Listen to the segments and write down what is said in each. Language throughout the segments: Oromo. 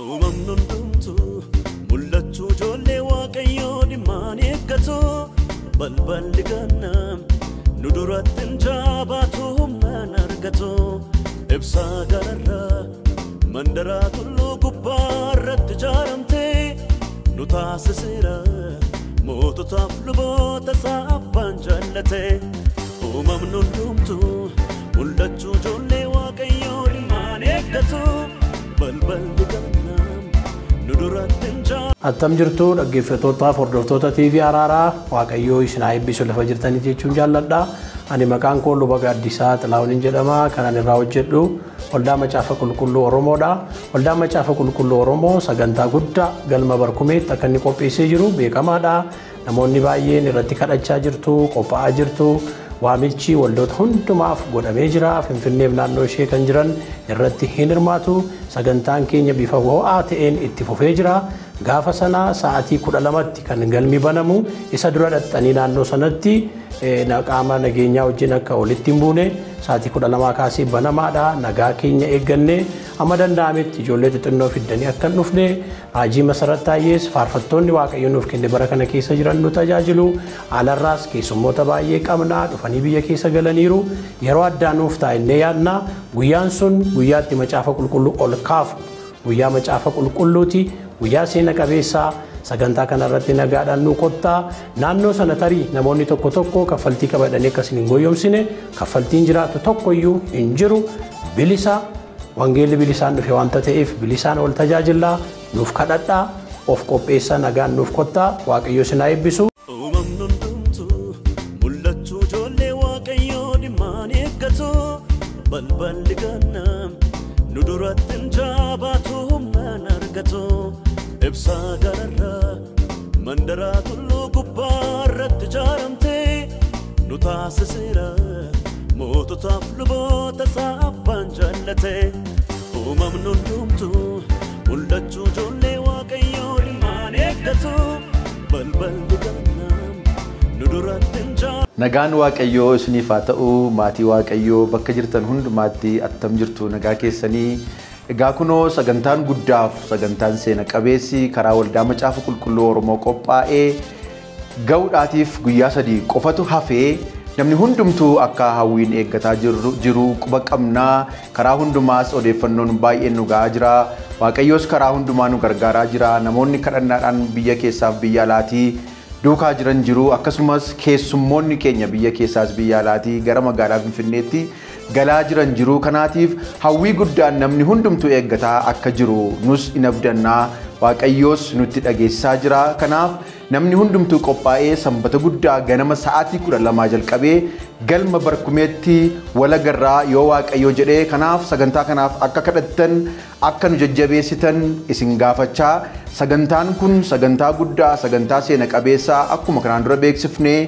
Uumamni hundumtuu mul'achuu ijoollee waaqayyoo dhimmaan eeggatu balballi gannaa nu duratti hin jaabaatu humnaan argatu ibsaa gararraa mandaraa tulluu gubbaa irratti ijaaramte nu taasiseera moototaaf luboota isaa abbaan jaallate uumamni hundumtuu mul'achuu ijoollee waaqayyoo dhimmaan eeggatu Attam jirtu dhaggeeffattootaaf hordoftoota TV Araaraa Waaqayyoo isin haa eebbisu lafa jirtanii jechuun jaalladha. Ani maqaan koo luba gaaddisaa Xilaawunin jedhama. Kan ani irraa hojjedhu waldaa macaafa qulqulluu Oromoodha. Waldaan macaafa qulqulluu Oromoo sagantaa guddaa galma barkumeetti akka inni qopheessee jiru beekamaadha. Namoonni baay'een irratti kadhachaa jirtu, qophaa'aa jirtu. Waamichi waldoota hundumaaf godhamee jira. Finfinneef naannoo ishee kan jiran irratti hin hirmaatu. Sagantaan keenya bifa ho'aa ta'een itti fufee jira. Gaafa sana sa'aatii kudha lamatti kan galmi banamu isa dura dhaxxanii naannoo sanatti qaama nageenyaa wajjin akka walitti hin buune sa'aatii kudha lamaa kaasee banamaadha. Nagaa keenya eeggannee amma danda'ametti ijoollee xixinnoo fiddanii akka hin dhufne raajii masarat taayyees faarfattoonni waaqayyo nuuf kenne bara kana keessa jiran nu tajaajilu. Alarraas keessummoota baay'ee qabna dhufanii biyya keessa galaniiru. Yeroo addaa nuuf taa'ennee yaadna. Guyyaan sun guyyaatti macaafa qulqulluu ol kaafu. Guyyaa macaafa qulqulluuti. Guyyaa seena qabeessaa sagantaa kanarratti nagaadhaan nu kottaa naannoo sana tarii namoonni tokko tokko kaffaltii qabadhanii akkasiin hin goyyomsine kaffaltiin jiraatu tokkoyyuu hin jiru. Bilisa wangeelli bilisaan dhufe wanta ta'eef bilisaan ol tajaajillaa nuuf kadhadhaa of qopheessa nagaan nuuf kottaa waaqayyo isin haa eebbisu. Balballi gannaa nu duratti hin jaabaatu humnaan argatu ibsaa gararraa mandaraa tulluu gubbaa irratti ijaaramte nu taasiseera moototaaf luboota isaa abbaan jaallate uumamni hundumtuu mul'achuu ijoollee waaqayyoo dhimmaan eeggatu balballi gannaa nu duratti jaabaatu. Nagaan Waaqayyoo isiniif haa ta'u maatii Waaqayyoo bakka jirtan hundumaatti attam jirtu nagaa keessanii egaa kunoo sagantaan guddaaf sagantaan seena qabeessi karaa waldaa macaafa qulqulluu Oromoo qophaa'ee ga'uudhaatiif guyyaa sadii qofatu hafee namni hundumtuu akka hawwiin eeggataa jiru quba qabnaa karaa hundumaas odeeffannoon baay'een nu ga'aa jira. Waaqayyoos karaa hundumaa nu gargaaraa jira. Namoonni kadhannaadhaan biyya keessaaf biyya alaatii duukaa jiran jiru. Akkasumas keessummoonni keenya biyya keessaas biyya alaatii gara magaalaa finfinneetti galaa jiran jiru kanaatiif hawwii guddaan namni hundumtuu eeggataa akka jiru nus in abdannaa. Waaqayyoos nutti dhageessisaa jira. Kanaaf namni hundumtuu qophaa'ee sanbata guddaa ganama sa'aatii kudha lamaa jalqabee galma barkumeetti walagarraa yoo waaqayyo jedhee kanaaf sagantaa kanaaf akka kadhattan akka nu jajjabeessitan isin gaafachaa. Sagantaan kun sagantaa guddaa sagantaa seena qabeessaa akkuma kanaan dura beeksifnee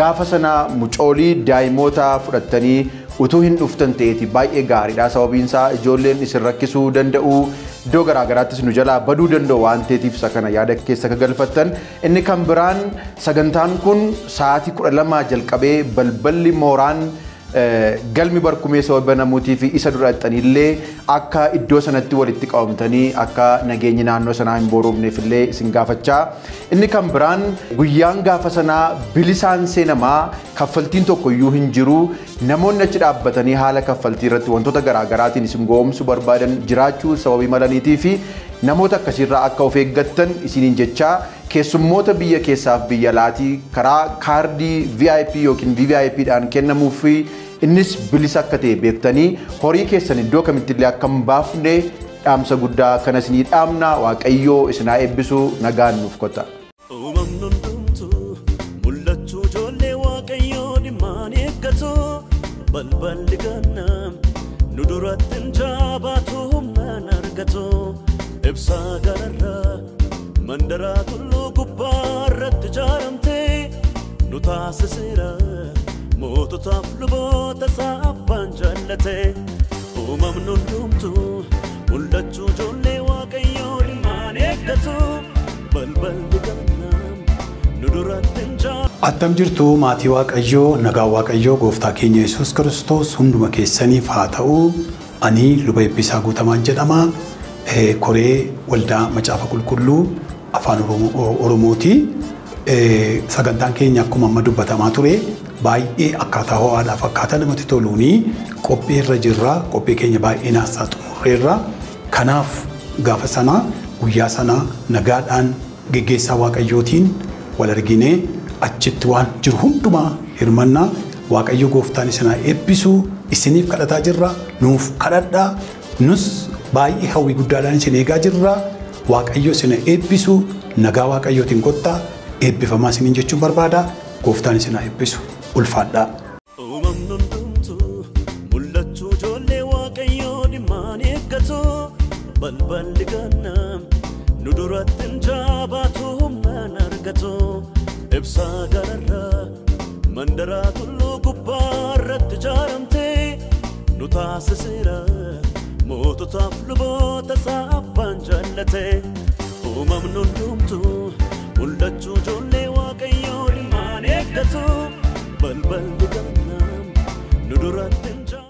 gaafa sana mucoolii daa'imoota fudhattanii utuu hin dhuftan ta'eeti. Baay'ee gaariidha sababiinsaa ijoolleen isin rakkisuu danda'u iddoo garaagaraattis nu jalaa baduu danda'u waan ta'eetiif isa kana yaada keessa galfattan inni kan biraan sagantaan kun sa'aatii kudha lamaa jalqabee balballi mooraan galmi barkumee sababa banamuutii fi isa dura dhaqxanillee akka iddoo sanatti walitti qabamtanii akka nageenyi naannoo sanaa hin boorofneef illee isin gaafachaa inni kan biraan guyyaan gaafa sanaa bilisaan seenamaa kaffaltiin tokko iyyuu hin jiru. Namoonni achi dhaabbatanii haala kaffaltii irratti wantoota garaagaraatiin isin goomsuu barbaadan jiraachuu sababii malaniitii fi namoota akkasiirraa akka of eeggattan isiniin jechaa. Keessummoota biyya keessaaf biyya alaatii karaa kaardii VIP yookiin VVIP dhaan kennamuu fi innis bilisa akka ta'e beektanii horii keessan iddoo kamitti illee akka hin baafne dhaamsa guddaa kana isinii dhaamna. Waaqayyoo isin haa eebbisu nagaan nuuf kottaa. Nu duratti hin jaabaatu humnaan argatu ibsaa gararraa mandaraa tulluu gubbaa irratti ijaaramte nu taasiseera moototaaf luboota isaa abbaan jaallate uumamni hundumtuu mul'achuu ijoollee waaqayyoo dhimmaan eeggatu balballi gannaa nu duratti hin jaabaatu. Attam jirtu maatii Waaqayyoo nagaan Waaqayyoo gooftaa keenya Yesuus Kiristoos hunduma keessaniif haa ta'u ani luba eebbisaa guutamaan jedhama. eh, koree waldaa macaafa qulqulluu afaan Oromoo- Oromooti. Eh, Sagantaan keenya akkuma amma dubbatamaa ture baay'ee akkaataa ho'aadhaaf akkaataa namatti toluuni qophii irra jirra qophii keenya baay'ee naasaa xumurreerra kanaaf gaafa sana guyyaa sana nagaadhaan geggeessaa waaqayyootiin wal arginee achitti waan jiru hundumaa hirmannaa waaqayyo gooftaan isin haa eebbisu isiniif kadhataa jirra nuuf kadhadhaa nus baay'ee hawwii guddaadhaan isin eegaa jirra. Waaqayyo isin haa eebbisu nagaa waaqayyootiin kottaa eebbifamaa isiniin jechuun barbaada. Gooftaan isin haa eebbisu ulfaadhaa. Balballi gannaa nu duratti Gara kullu gubbaarratti jaaramtee nu taasiseera moototaaf luboota isaa abbaan jaallatee uumamni hundumtuu.